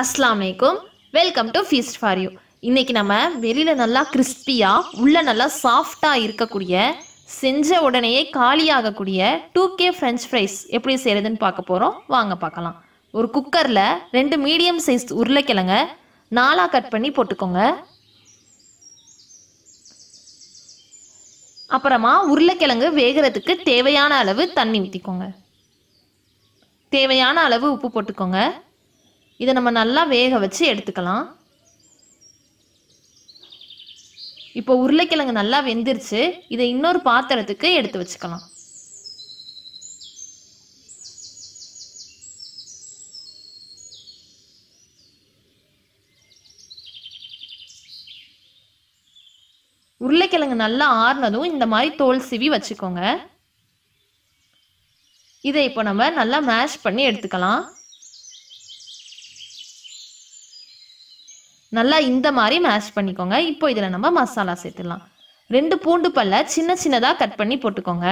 அஸ்லாம் வலைக்கும் welcome to feast for you இன்னைக்கு நம்ம வெளியில நல்லா கிறிஸ்பியா உள்ள நல்லா சாஃப்டா இருக்கக்கூடிய செஞ்ச உடனேயே காலியாகக்கூடிய டூ கே ஃப்ரெஞ்ச் ஃப்ரைஸ் எப்படி செய்யறதுன்னு பார்க்க போறோம். வாங்க பார்க்கலாம். ஒரு குக்கர்ல ரெண்டு மீடியம் சைஸ் உருளைக்கிழங்க நாலா கட் பண்ணி போட்டுக்கோங்க. அப்புறமா உருளைக்கிழங்கு வேகிறதுக்கு தேவையான அளவு தண்ணி ஊற்றிக்கோங்க தேவையான அளவு உப்பு போட்டுக்கோங்க. இதை நம்ம நல்லா வேக வச்சு எடுத்துக்கலாம். இப்போ உருளைக்கிழங்கு நல்லா வெந்துருச்சு. இதை இன்னொரு பாத்திரத்துக்கு எடுத்து வச்சுக்கலாம். உருளைக்கிழங்கு நல்லா ஆறுனதும் இந்த மாதிரி தோல் சிவி வச்சுக்கோங்க. இதை இப்போ நம்ம நல்லா மேஷ் பண்ணி எடுத்துக்கலாம். நல்லா இந்த மாதிரி மேஷ் பண்ணிக்கோங்க. இப்போ இதில் நம்ம மசாலா சேர்த்துடலாம். ரெண்டு பூண்டு பல்ல சின்ன சின்னதாக கட் பண்ணி போட்டுக்கோங்க.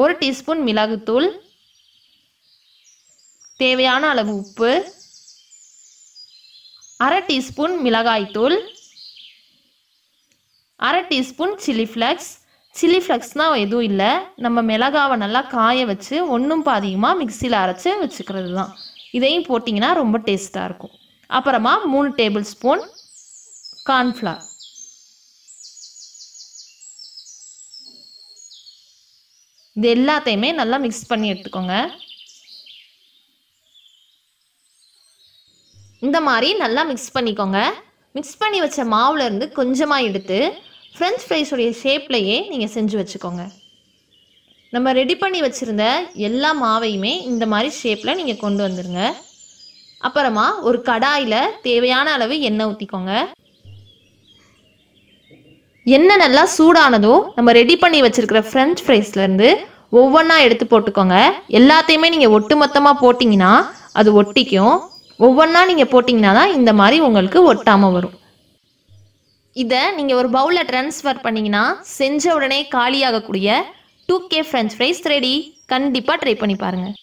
ஒரு டீஸ்பூன் மிளகுத்தூள். தேவையான அளவு உப்பு. அரை டீஸ்பூன் மிளகாய்த்தூள். அரை டீஸ்பூன் சில்லி ஃப்ளக்ஸ். சில்லி ஃப்ளக்ஸ்னால் எதுவும் இல்லை. நம்ம மிளகாவை நல்லா காய வச்சு ஒன்றும் பாதியுமாக மிக்சியில் அரைச்சி வச்சுக்கிறது தான் இதையும் போட்டிங்கன்னா ரொம்ப டேஸ்ட்டாக இருக்கும். அப்புறமா மூணு டேபிள் ஸ்பூன் கார்ன்ஃப்ளவர். இது எல்லாத்தையுமே நல்லா மிக்ஸ் பண்ணி எடுத்துக்கோங்க. இந்த மாதிரி நல்லா மிக்ஸ் பண்ணிக்கோங்க. மிக்ஸ் பண்ணி வச்ச மாவுல இருந்து கொஞ்சமாக எடுத்து ஃப்ரெஞ்ச் ஃப்ரைஸுடைய ஷேப்லையே நீங்கள் செஞ்சு வச்சுக்கோங்க. நம்ம ரெடி பண்ணி வச்சுருந்த எல்லா மாவையுமே இந்த மாதிரி ஷேப்பில் நீங்கள் கொண்டு வந்துடுங்க அப்புறமா ஒரு கடாயில் தேவையான அளவு எண்ணெய் ஊற்றிக்கோங்க எண்ணெய் நல்லா சூடானதோ நம்ம ரெடி பண்ணி வச்சிருக்கிற ஃப்ரெஞ்ச் ஃப்ரைஸ்லேருந்து ஒவ்வொன்றா எடுத்து போட்டுக்கோங்க. எல்லாத்தையுமே நீங்கள் ஒட்டு மொத்தமாக போட்டிங்கன்னா அது ஒட்டிக்கும். ஒவ்வொன்றா நீங்கள் போட்டிங்கன்னா தான் இந்த மாதிரி உங்களுக்கு ஒட்டாமல் வரும். இதை நீங்கள் ஒரு பவுலில் ட்ரான்ஸ்ஃபர் பண்ணிங்கன்னா செஞ்ச உடனே காலியாகக்கூடிய two K French fries ready கண்டிப்பாக ட்ரை பண்ணி பாருங்கள்